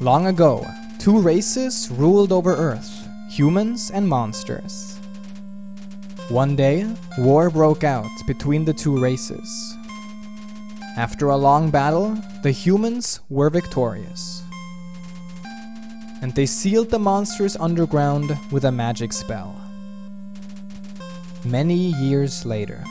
Long ago, two races ruled over Earth humans and monsters. One day, war broke out between the two races. After a long battle, the humans were victorious. And they sealed the monsters underground with a magic spell. Many years later.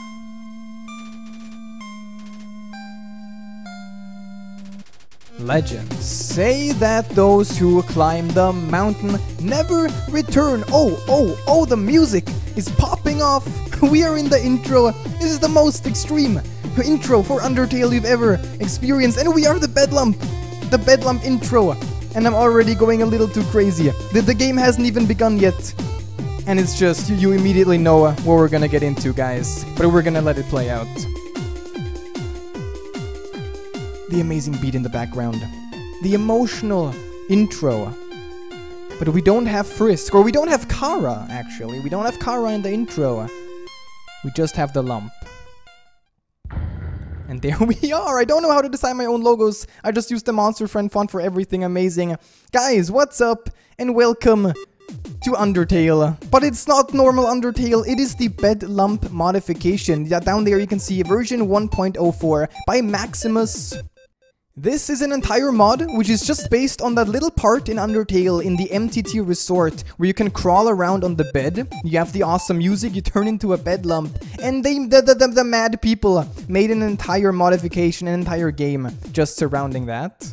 Legends say that those who climb the mountain never return. Oh, oh, oh, the music is popping off. We are in the intro. This is the most extreme intro for Undertale you've ever experienced, and we are the Bedlump. The Bedlump intro. And I'm already going a little too crazy. The, the game hasn't even begun yet. And it's just, you, you immediately know what we're gonna get into, guys. But we're gonna let it play out the amazing beat in the background, the emotional intro. But we don't have Frisk, or we don't have Chara, actually. We don't have Chara in the intro. We just have the lump. And there we are. I don't know how to design my own logos. I just used the Monster Friend font for everything amazing. Guys, what's up? And welcome to Undertale. But it's not normal Undertale, it is the bed lump modification. Yeah, down there you can see version 1.04 by Maximus this is an entire mod, which is just based on that little part in Undertale in the MTT Resort, where you can crawl around on the bed, you have the awesome music, you turn into a Bedlump, and they, the, the, the, the mad people made an entire modification, an entire game just surrounding that.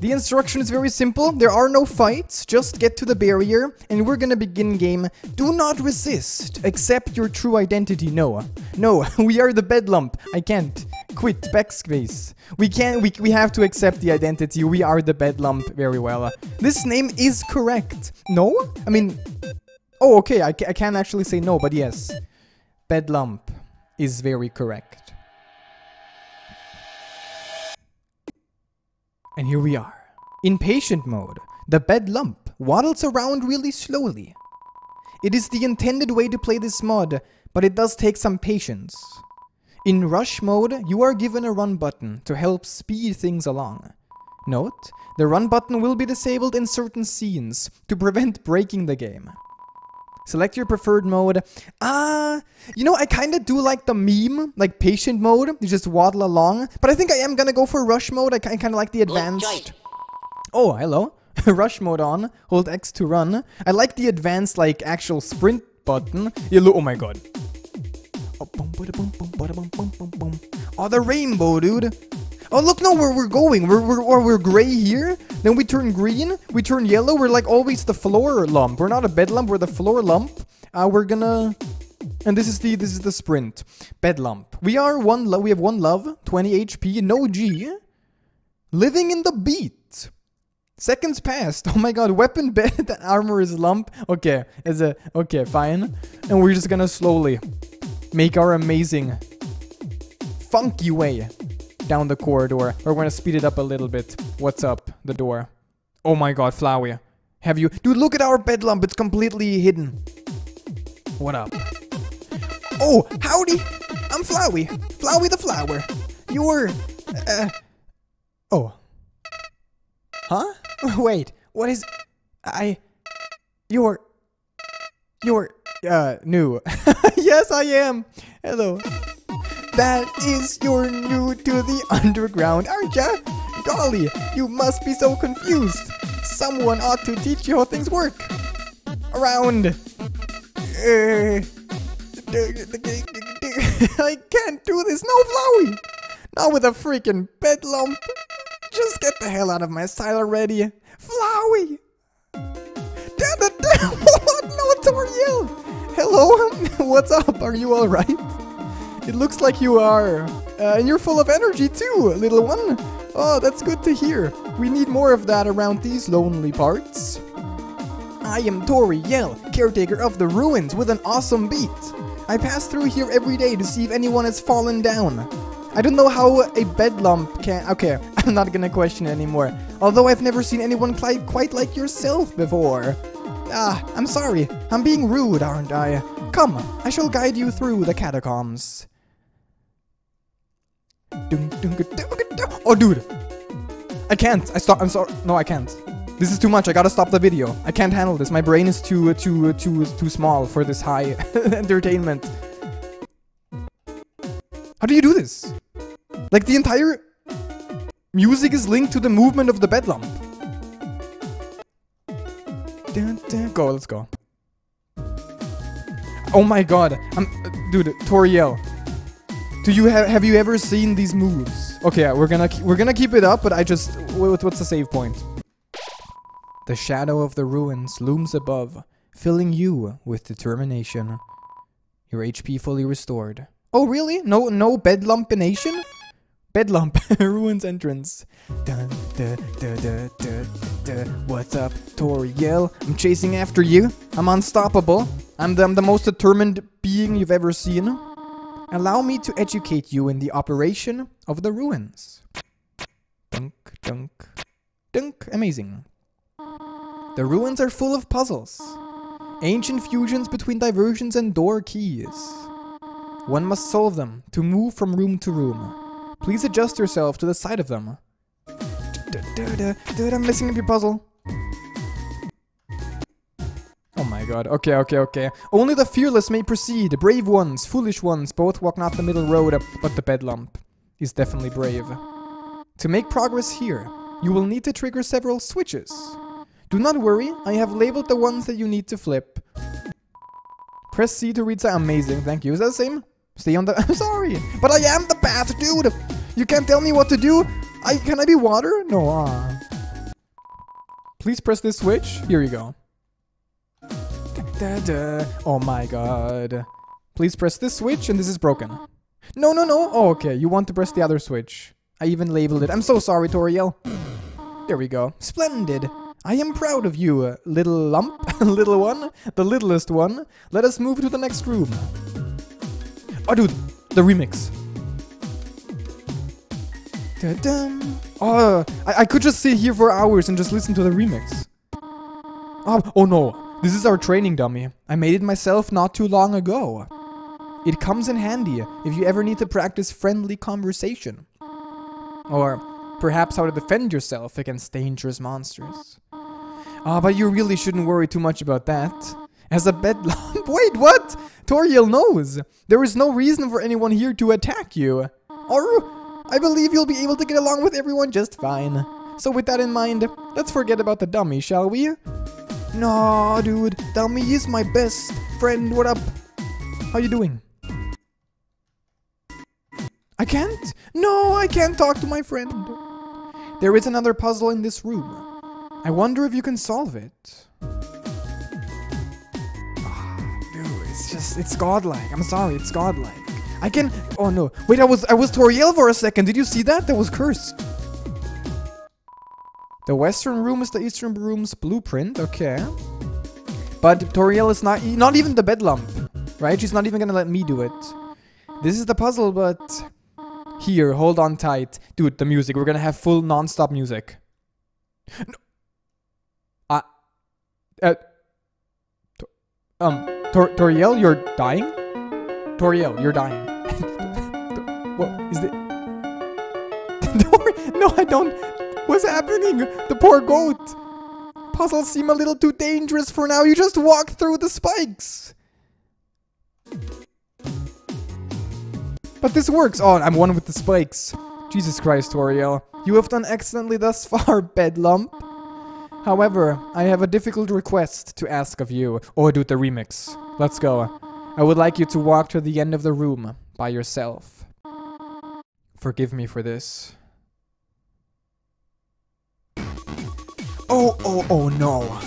The instruction is very simple, there are no fights, just get to the barrier, and we're gonna begin game. Do not resist, accept your true identity, no. No, we are the Bedlump, I can't quit backspace. We can we we have to accept the identity. We are the bed lump very well. This name is correct. No? I mean Oh, okay. I, I can actually say no, but yes. Bed lump is very correct. And here we are. In patient mode, the bed lump waddles around really slowly. It is the intended way to play this mod, but it does take some patience. In rush mode, you are given a run button to help speed things along. Note, the run button will be disabled in certain scenes to prevent breaking the game. Select your preferred mode. Ah, uh, you know, I kind of do like the meme, like patient mode. You just waddle along. But I think I am going to go for rush mode. I kind of like the advanced. Oh, hello. rush mode on. Hold X to run. I like the advanced, like, actual sprint button. oh my god. Oh, the rainbow, dude. Oh, look, no, where we're going. We're, we're, or we're gray here. Then we turn green. We turn yellow. We're like always the floor lump. We're not a bed lump. We're the floor lump. Uh, we're gonna... And this is the this is the sprint. Bed lump. We are one love. We have one love, 20 HP, no G. Living in the beat. Seconds passed. Oh my god, weapon bed, armor is lump. Okay, is a okay, fine. And we're just gonna slowly make our amazing funky way down the corridor. We're gonna speed it up a little bit. What's up? The door. Oh my god, Flowey. Have you... Dude, look at our bedlump. It's completely hidden. What up? Oh, howdy. I'm Flowey. Flowey the flower. You're... Uh... Oh. Huh? Wait, what is... I... You're... You're... Uh, new. yes, I am. Hello. That is you're new to the underground, aren't ya? Golly, you must be so confused. Someone ought to teach you how things work. Around. Uh, I can't do this. No, Flowey. Not with a freaking bed lump. Just get the hell out of my style already. Flowey. Damn it. what? No, Toriel. Hello? What's up? Are you alright? It looks like you are. Uh, and you're full of energy too, little one. Oh, that's good to hear. We need more of that around these lonely parts. I am Toriel, caretaker of the ruins with an awesome beat. I pass through here every day to see if anyone has fallen down. I don't know how a bedlump can... Okay, I'm not gonna question it anymore. Although I've never seen anyone climb quite like yourself before. Ah, I'm sorry. I'm being rude, aren't I? Come, I shall guide you through the catacombs. Oh, dude. I can't. I stop. I'm sorry. No, I can't. This is too much. I gotta stop the video. I can't handle this. My brain is too, too, too, too small for this high entertainment. How do you do this? Like the entire music is linked to the movement of the bedlump. Dun, dun. Go, let's go. Oh my god. I'm, dude, Toriel. Do you have have you ever seen these moves? Okay, we're gonna we're gonna keep it up, but I just what's the save point? The shadow of the ruins looms above, filling you with determination. Your HP fully restored. Oh really? No no bedlumpination? Bedlump ruins entrance. Dun, dun, dun, dun, dun, dun. What's up, Toriel? I'm chasing after you. I'm unstoppable. I'm the, I'm the most determined being you've ever seen. Allow me to educate you in the operation of the ruins. Dunk, dunk, dunk. Amazing. The ruins are full of puzzles. Ancient fusions between diversions and door keys. One must solve them to move from room to room. Please adjust yourself to the side of them. Dude, I'm messing up your puzzle. Oh my god. Okay, okay, okay. Only the fearless may proceed. Brave ones, foolish ones, both walk not the middle road, but the bedlump is definitely brave. To make progress here, you will need to trigger several switches. Do not worry, I have labeled the ones that you need to flip. Press C to read Amazing, thank you. Is that the same? Stay on the- I'm sorry, but I am the path, dude! You can't tell me what to do? I- Can I be water? No, ah. Please press this switch. Here you go. Da, da. Oh my god. Please press this switch and this is broken. No, no, no. Oh, okay. You want to press the other switch. I even labeled it. I'm so sorry, Toriel. There we go. Splendid. I am proud of you, uh, little lump, little one, the littlest one. Let us move to the next room. Oh, dude, the remix. Da-dum. Oh, I, I could just sit here for hours and just listen to the remix. Oh, oh no. This is our training dummy. I made it myself not too long ago. It comes in handy if you ever need to practice friendly conversation. Or perhaps how to defend yourself against dangerous monsters. Ah, oh, but you really shouldn't worry too much about that. As a bedlam- Wait, what? Toriel knows. There is no reason for anyone here to attack you. Or I believe you'll be able to get along with everyone just fine. So with that in mind, let's forget about the dummy, shall we? No, dude. Dummy is my best friend. What up? How you doing? I can't. No, I can't talk to my friend. There is another puzzle in this room. I wonder if you can solve it. Just, it's godlike. I'm sorry, it's godlike. I can, oh no. Wait, I was, I was Toriel for a second. Did you see that? That was cursed. The western room is the eastern room's blueprint, okay. But Toriel is not, not even the bedlump, right? She's not even gonna let me do it. This is the puzzle, but... Here, hold on tight. Dude, the music. We're gonna have full non-stop music. No. Uh, uh, um, Tor Toriel, you're dying? Toriel, you're dying. what is it? no, I don't. What's happening? The poor goat. Puzzles seem a little too dangerous for now. You just walk through the spikes. But this works. Oh, I'm one with the spikes. Jesus Christ, Toriel. You have done excellently thus far, Bedlump. However, I have a difficult request to ask of you. Do the remix. Let's go. I would like you to walk to the end of the room by yourself. Forgive me for this. Oh, oh, oh no.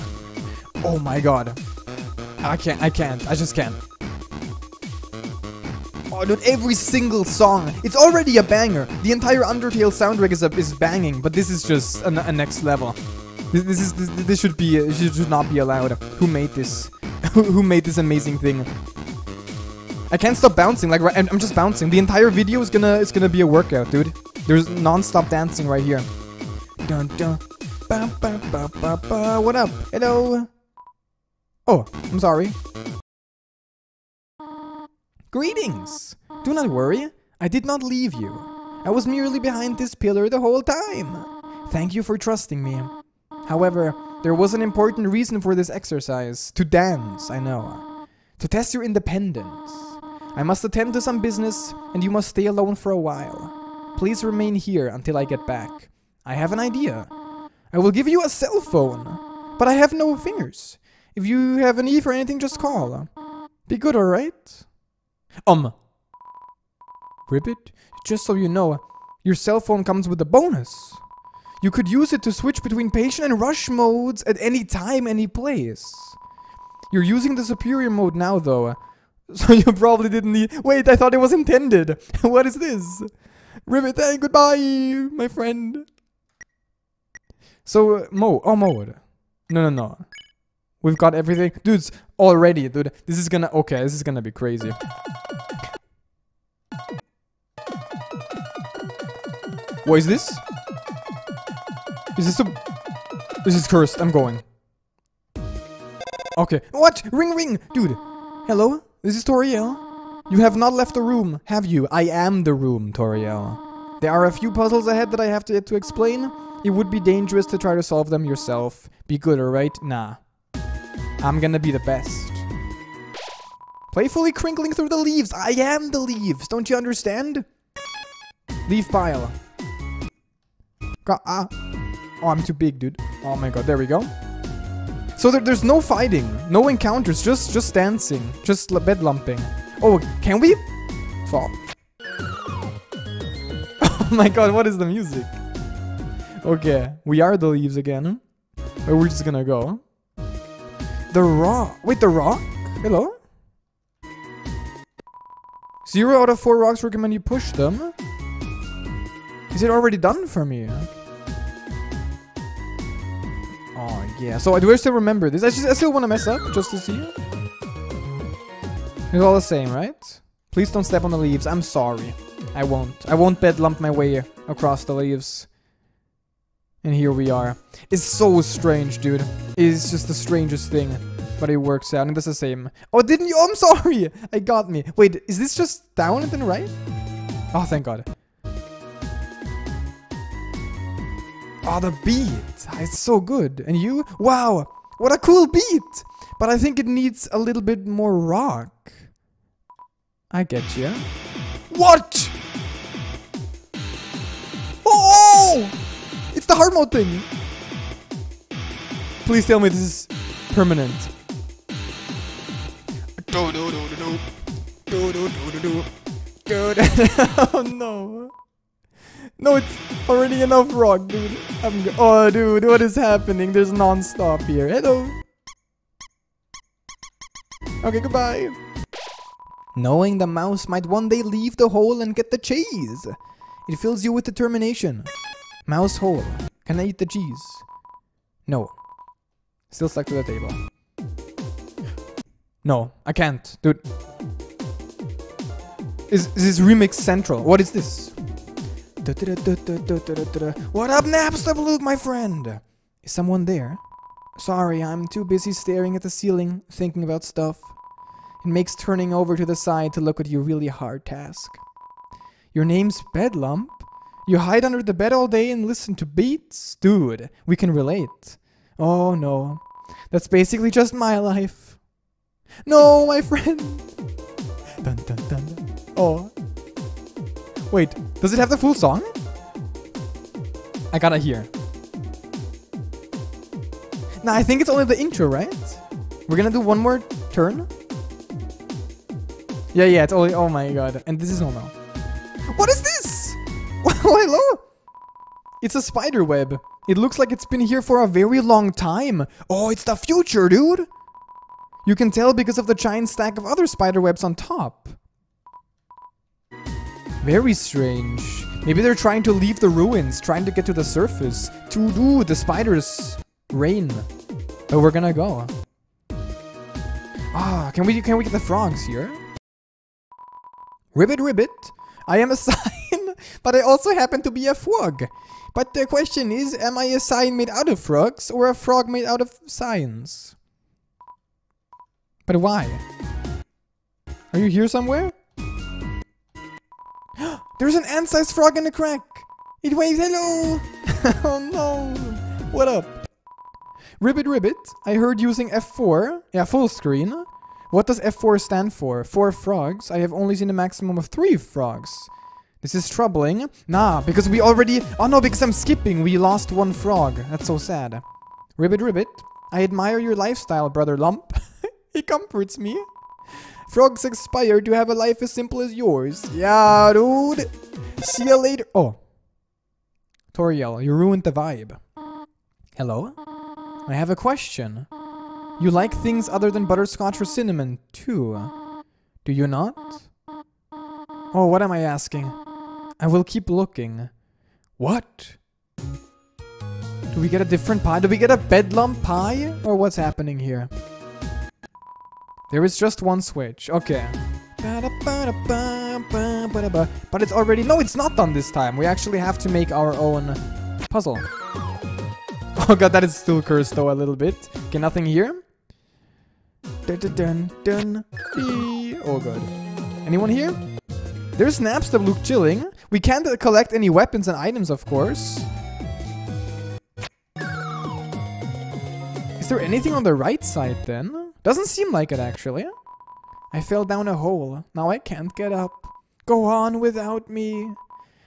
Oh my god. I can't, I can't, I just can't. Oh, dude, every single song. It's already a banger. The entire Undertale soundtrack is, a, is banging, but this is just a, a next level. This, this is this, this should be this should not be allowed. Who made this? Who made this amazing thing? I can't stop bouncing. Like I'm, I'm just bouncing. The entire video is gonna is gonna be a workout, dude. There's non-stop dancing right here. Dun dun. Ba, ba, ba, ba, ba. What up? Hello. Oh, I'm sorry. Greetings! Do not worry, I did not leave you. I was merely behind this pillar the whole time. Thank you for trusting me. However, there was an important reason for this exercise. To dance, I know. To test your independence. I must attend to some business, and you must stay alone for a while. Please remain here until I get back. I have an idea. I will give you a cell phone, but I have no fingers. If you have an need for anything, just call. Be good, alright? Um. Ribbit, just so you know, your cell phone comes with a bonus. You could use it to switch between patient and rush modes at any time, any place. You're using the superior mode now, though. So you probably didn't need... Wait, I thought it was intended. what is this? Ribbit, hey, goodbye, my friend. So, uh, Mo... Oh, mode. No, no, no. We've got everything. Dudes, already, dude. This is gonna... Okay, this is gonna be crazy. What is this? Is this a... This is cursed. I'm going. Okay. What? Ring ring! Dude. Hello? This is Toriel. You have not left the room, have you? I am the room, Toriel. There are a few puzzles ahead that I have to, to explain. It would be dangerous to try to solve them yourself. Be good, alright? Nah. I'm gonna be the best. Playfully crinkling through the leaves. I am the leaves. Don't you understand? Leaf pile. Ah. Oh, I'm too big, dude. Oh my god, there we go. So there, there's no fighting, no encounters, just just dancing, just bed lumping. Oh, can we? Fall. oh my god, what is the music? Okay, we are the leaves again. We're just gonna go. The rock. Wait, the rock? Hello? Zero out of four rocks recommend you push them. Is it already done for me? Yeah. So I do I still remember this? I, just, I still want to mess up just to see it. It's all the same, right? Please don't step on the leaves. I'm sorry. I won't. I won't bed lump my way across the leaves. And here we are. It's so strange, dude. It's just the strangest thing. But it works out, and it's the same. Oh, didn't you? Oh, I'm sorry! I got me. Wait, is this just down and then right? Oh, thank God. Oh, the beat. It's so good. And you? Wow. What a cool beat. But I think it needs a little bit more rock. I get you. What? Oh! It's the hard mode thing. Please tell me this is permanent. Do do do do do do do do do do. Oh no. No, it's already enough rock, dude. I'm oh, dude, what is happening? There's non-stop here. Hello. Okay, goodbye. Knowing the mouse might one day leave the hole and get the cheese. It fills you with determination. Mouse hole. Can I eat the cheese? No. Still stuck to the table. No, I can't. Dude. Is, is this remix central? What is this? What up, Napstablook, my friend? Is someone there? Sorry, I'm too busy staring at the ceiling, thinking about stuff. It makes turning over to the side to look at you really hard task. Your name's Bedlump? You hide under the bed all day and listen to beats? Dude, we can relate. Oh no. That's basically just my life. No, my friend. Dun dun dun. Oh. Wait, does it have the full song? I gotta hear. Nah, I think it's only the intro, right? We're gonna do one more turn? Yeah, yeah, it's only... Oh my god. And this is normal. What is this? Hello? It's a spider web. It looks like it's been here for a very long time. Oh, it's the future, dude. You can tell because of the giant stack of other spider webs on top. Very strange. Maybe they're trying to leave the ruins, trying to get to the surface. To do the spiders reign. But we're gonna go. Ah, can we can we get the frogs here? Ribbit ribbit. I am a sign, but I also happen to be a frog. But the question is, am I a sign made out of frogs or a frog made out of signs? But why? Are you here somewhere? There's an ant-sized frog in the crack. It waves hello! oh no! What up? Ribbit Ribbit, I heard using F4. Yeah, full screen. What does F4 stand for? Four frogs. I have only seen a maximum of three frogs. This is troubling. Nah, because we already... Oh no, because I'm skipping. We lost one frog. That's so sad. Ribbit Ribbit, I admire your lifestyle, Brother Lump. he comforts me. Frogs aspire to have a life as simple as yours. Yeah, dude. See you later. Oh. Toriel, you ruined the vibe. Hello? I have a question. You like things other than butterscotch or cinnamon, too. Do you not? Oh, what am I asking? I will keep looking. What? Do we get a different pie? Do we get a bedlump pie? Or what's happening here? There is just one switch. Okay. But it's already... No, it's not done this time. We actually have to make our own puzzle. Oh god, that is still cursed though a little bit. Okay, nothing here. Dun dun dun. Oh god. Anyone here? There's snaps that look chilling. We can't collect any weapons and items, of course. Is there anything on the right side then? Doesn't seem like it, actually. I fell down a hole. Now I can't get up. Go on without me.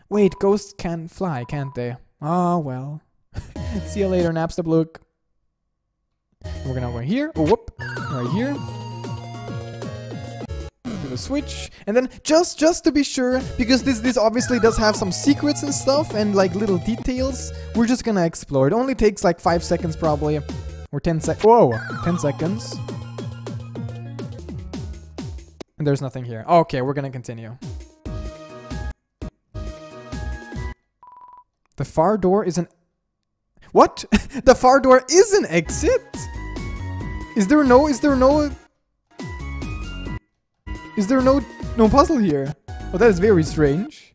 Wait, ghosts can fly, can't they? Ah, oh, well. See you later, Napstablook. We're gonna go here. Oh, whoop. Right here. Do the switch. And then just just to be sure, because this this obviously does have some secrets and stuff and like little details, we're just gonna explore. It only takes like five seconds probably. Or 10 sec- Whoa! 10 seconds. There's nothing here. Oh, okay, we're gonna continue. The far door is an... What? the far door is an exit? Is there no... Is there no... Is there no... No puzzle here? Well, that is very strange.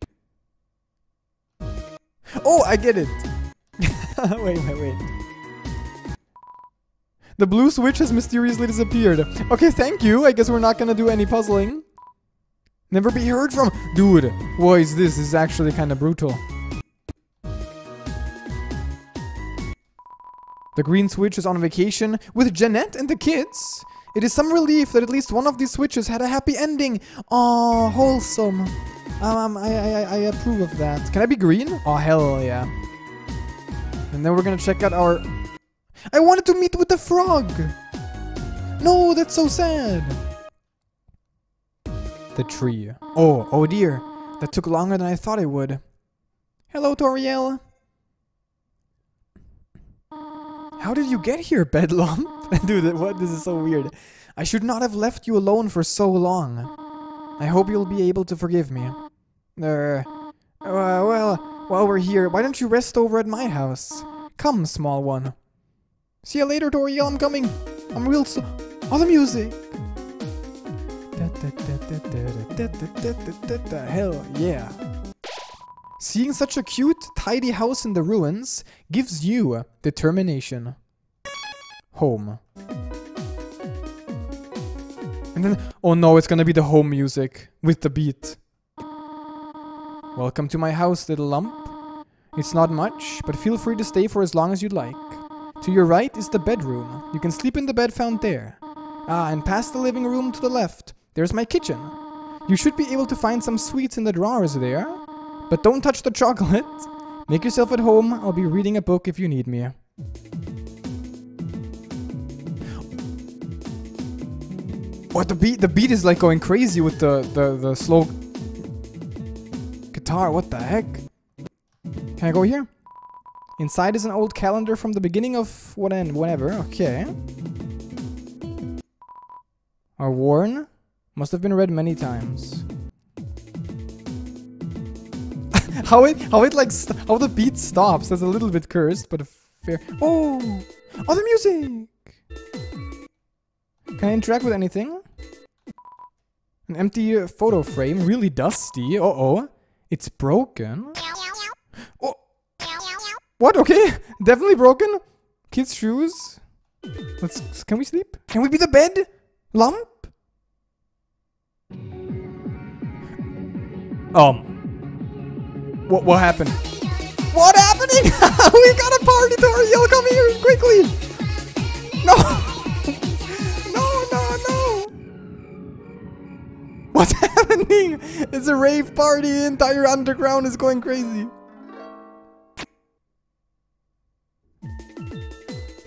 Oh, I get it. wait, wait, wait. The blue switch has mysteriously disappeared. Okay, thank you. I guess we're not gonna do any puzzling. Never be heard from. Dude, what is this? This is actually kind of brutal. The green switch is on vacation with Jeanette and the kids. It is some relief that at least one of these switches had a happy ending. Oh, wholesome. Um, I, I, I approve of that. Can I be green? Oh, hell yeah. And then we're gonna check out our I wanted to meet with the frog! No, that's so sad! The tree. Oh, oh dear. That took longer than I thought it would. Hello, Toriel. How did you get here, Bedlump? Dude, what? This is so weird. I should not have left you alone for so long. I hope you'll be able to forgive me. Uh, uh, well, while we're here, why don't you rest over at my house? Come, small one. See you later, Toriel. I'm coming. I'm real so. Oh, the music. Hell yeah. Seeing such a cute, tidy house in the ruins gives you determination. Home. And then, oh no, it's gonna be the home music with the beat. Welcome to my house, little lump. It's not much, but feel free to stay for as long as you'd like. To your right is the bedroom. You can sleep in the bed found there. Ah, and past the living room to the left, there's my kitchen. You should be able to find some sweets in the drawers there. But don't touch the chocolate. Make yourself at home. I'll be reading a book if you need me. What the beat? The beat is like going crazy with the the the slow guitar. What the heck? Can I go here? Inside is an old calendar from the beginning of what end, whenever. Okay. Are worn? Must have been read many times. how it how it like how the beat stops that's a little bit cursed, but fair. Oh, oh the music. Can I interact with anything? An empty photo frame, really dusty. Uh oh, it's broken. What? Okay. Definitely broken. Kids' shoes. Let's. Can we sleep? Can we be the bed? Lump? Um. What, what happened? What happening? we got a party, Toriel. Come here quickly. No. no, no, no. What's happening? It's a rave party. The entire underground is going crazy.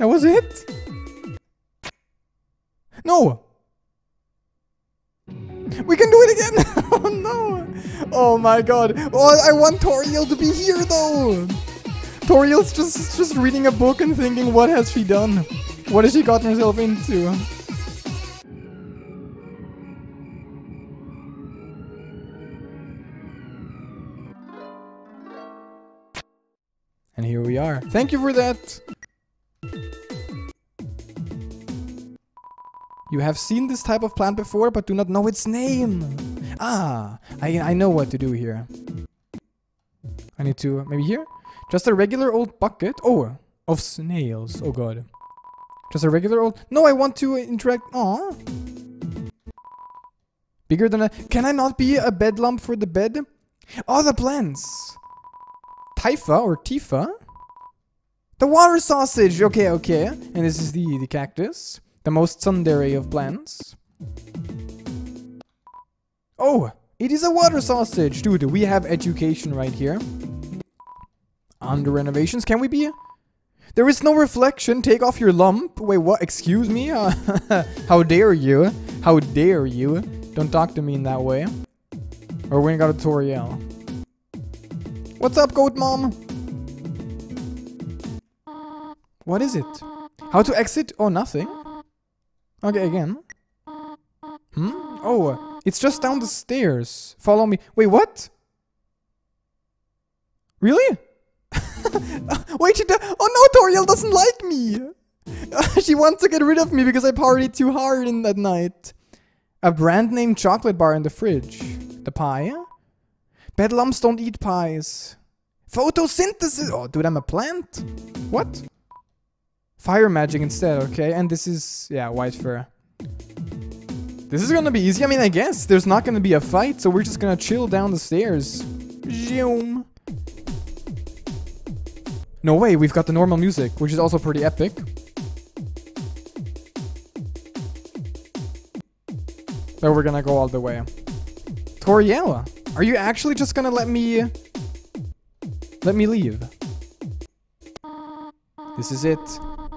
That was it? No. We can do it again. oh no. Oh my god. Oh, I want Toriel to be here though. Toriel's just just reading a book and thinking, what has she done? What has she gotten herself into? And here we are. Thank you for that. You have seen this type of plant before, but do not know its name. Ah, I, I know what to do here. I need to, maybe here? Just a regular old bucket. Oh, of snails. Oh god. Just a regular old, no, I want to interact, Aw. Bigger than a, can I not be a bed lump for the bed? Oh, the plants. Typha or Tifa? The water sausage. Okay, okay. And this is the, the cactus. The most tsundere of plants. Oh, it is a water sausage. Dude, we have education right here. Under renovations, can we be? There is no reflection. Take off your lump. Wait, what? Excuse me? Uh, how dare you? How dare you? Don't talk to me in that way. Or we're gonna go to Toriel. What's up, goat mom? What is it? How to exit? Oh, nothing. Okay, again. Hmm? Oh, it's just down the stairs. Follow me. Wait, what? Really? Wait, she Oh no, Toriel doesn't like me! she wants to get rid of me because I partied too hard in that night. A brand name chocolate bar in the fridge. The pie? Bedlums don't eat pies. Photosynthesis! Oh, dude, I'm a plant? What? Fire magic instead, okay? And this is, yeah, white fur. This is gonna be easy. I mean, I guess. There's not gonna be a fight, so we're just gonna chill down the stairs. Zoom. No way, we've got the normal music, which is also pretty epic. So we're gonna go all the way. Toriel, are you actually just gonna let me... Let me leave? This is it.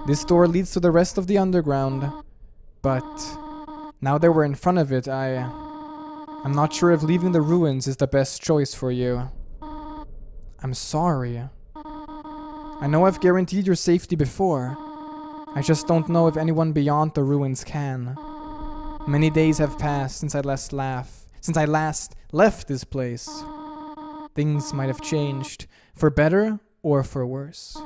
This door leads to the rest of the underground. But now that we're in front of it, I... I'm not sure if leaving the ruins is the best choice for you. I'm sorry. I know I've guaranteed your safety before. I just don't know if anyone beyond the ruins can. Many days have passed since I last laugh, since I last left this place. Things might have changed, for better or for worse.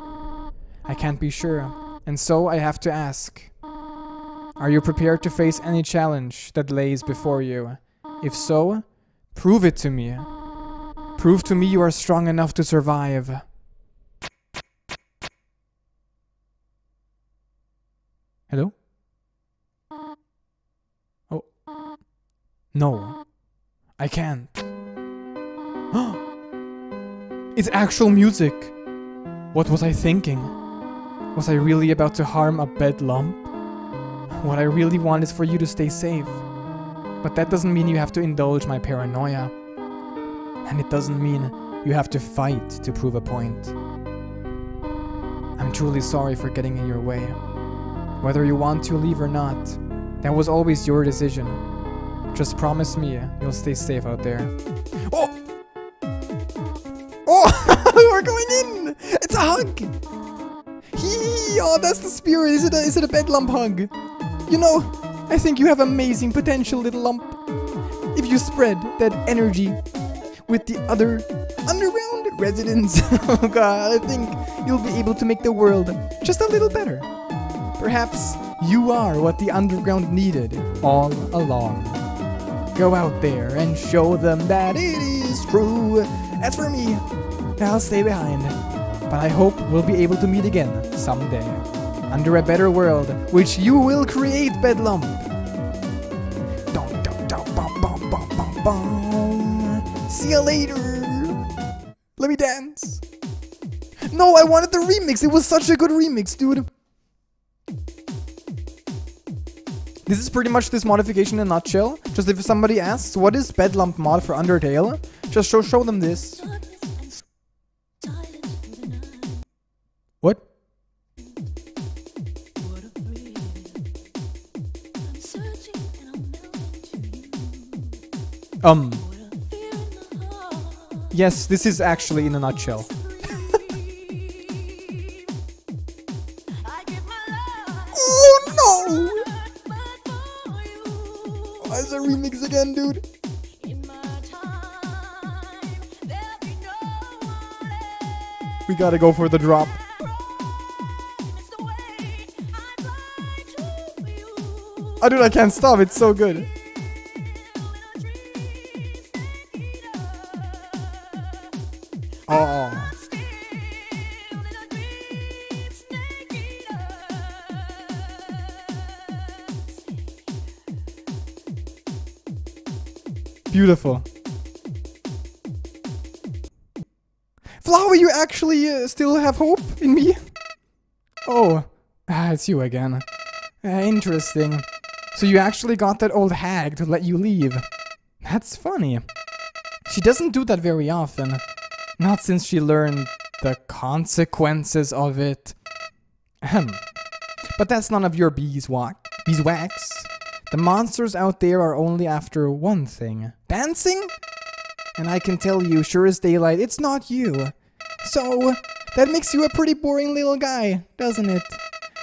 I can't be sure. And so I have to ask Are you prepared to face any challenge that lays before you? If so, prove it to me. Prove to me you are strong enough to survive. Hello? Oh. No. I can't. it's actual music. What was I thinking? Was I really about to harm a bed lump? What I really want is for you to stay safe. But that doesn't mean you have to indulge my paranoia. And it doesn't mean you have to fight to prove a point. I'm truly sorry for getting in your way. Whether you want to leave or not, that was always your decision. Just promise me you'll stay safe out there. Oh! Oh! We're going in! It's a hug! Oh, that's the spirit. Is it a, is it a bedlump hug? You know, I think you have amazing potential, little lump. If you spread that energy with the other underground residents, oh god, I think you'll be able to make the world just a little better. Perhaps you are what the underground needed all along. Go out there and show them that it is true. As for me, I'll stay behind but I hope we'll be able to meet again someday. Under a better world, which you will create, Bedlump! See you later! Let me dance! No, I wanted the remix. It was such a good remix, dude. This is pretty much this modification in a nutshell. Just if somebody asks, what is Bedlump mod for Undertale? Just show, show them this. Um. Yes, this is actually in a nutshell. oh no! Why is a remix again, dude? We gotta go for the drop. Oh, dude, I can't stop. It's so good. Beautiful. Flower, you actually uh, still have hope in me? Oh, ah, it's you again. Uh, interesting. So you actually got that old hag to let you leave. That's funny. She doesn't do that very often. Not since she learned the consequences of it. Ahem. But that's none of your beeswax. Beeswax. The monsters out there are only after one thing. Dancing? And I can tell you, sure as daylight, it's not you. So, that makes you a pretty boring little guy, doesn't it?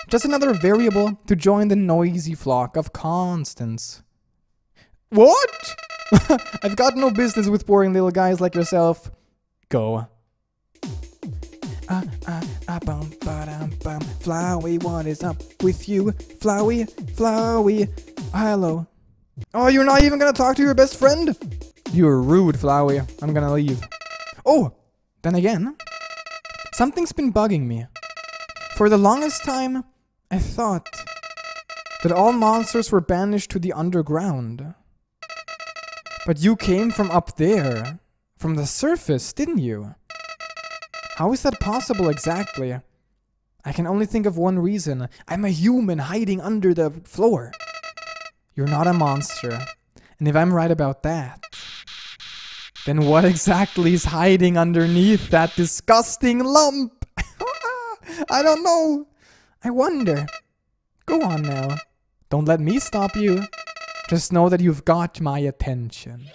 Just another variable to join the noisy flock of constants. What? I've got no business with boring little guys like yourself. Go. Uh, uh, uh, bum, ba-dum, bum. Flowey, what is up with you? Flowey, Flowey, hello. Oh, you're not even gonna talk to your best friend? You're rude, Flowey. I'm gonna leave. Oh, then again, something's been bugging me. For the longest time, I thought that all monsters were banished to the underground. But you came from up there, from the surface, didn't you? How is that possible exactly? I can only think of one reason. I'm a human hiding under the floor. You're not a monster. And if I'm right about that, then what exactly is hiding underneath that disgusting lump? I don't know. I wonder. Go on now. Don't let me stop you. Just know that you've got my attention.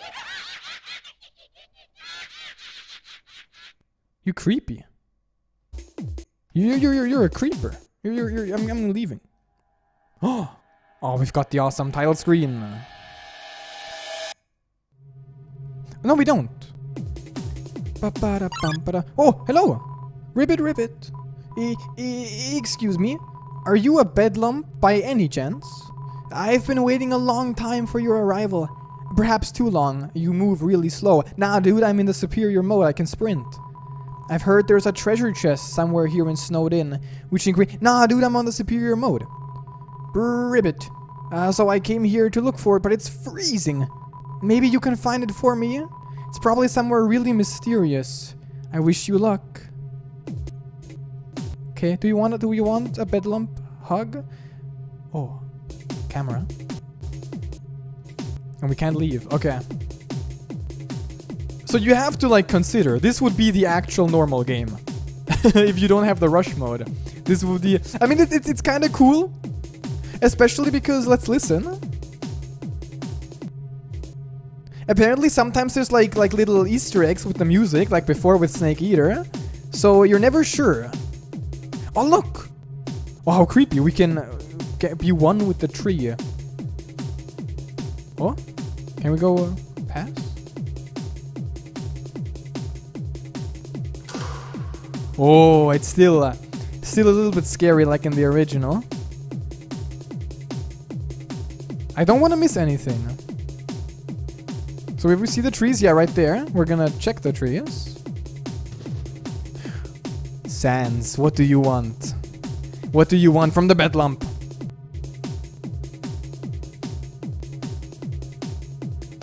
You creepy. You you're you're, you're a creeper. You're you're, you're I'm, I'm leaving. Oh, oh, we've got the awesome title screen. No, we don't. Oh, hello, Ribbit Ribbit. E e excuse me, are you a bedlump by any chance? I've been waiting a long time for your arrival. Perhaps too long. You move really slow. Nah, dude, I'm in the superior mode. I can sprint. I've heard there's a treasure chest somewhere here in Snowdin, which increase. Nah, dude, I'm on the superior mode. Ribbit. Uh, so I came here to look for it, but it's freezing. Maybe you can find it for me? It's probably somewhere really mysterious. I wish you luck. Okay, do you want do you want a bedlump hug? Oh, camera. And we can't leave. Okay. So you have to like consider this would be the actual normal game if you don't have the rush mode. This would be. I mean, it, it, it's kind of cool, especially because let's listen. Apparently, sometimes there's like like little Easter eggs with the music, like before with Snake Eater. So you're never sure. Oh look! Oh, how creepy! We can uh, get, be one with the tree. Oh, can we go uh, past? Oh, it's still uh, still a little bit scary, like in the original. I don't want to miss anything. So if we see the trees, yeah, right there, we're gonna check the trees. Sans, what do you want? What do you want from the bed lump?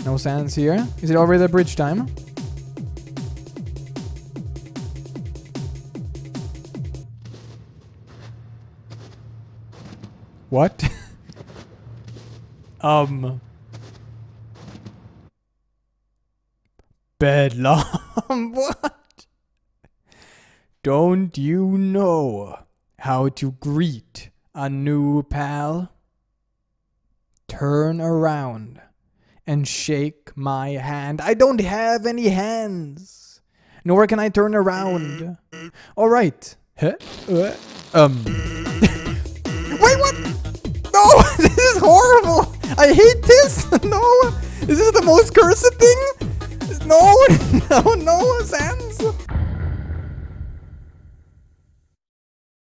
No sands here. Is it already the bridge time? What? um. Bedlump. what? Don't you know how to greet a new pal? Turn around and shake my hand. I don't have any hands. Nor can I turn around. All right. Uh, um. Wait, what? No, this is horrible. I hate this. No, Is this the most cursed thing. No, no, no, Sans.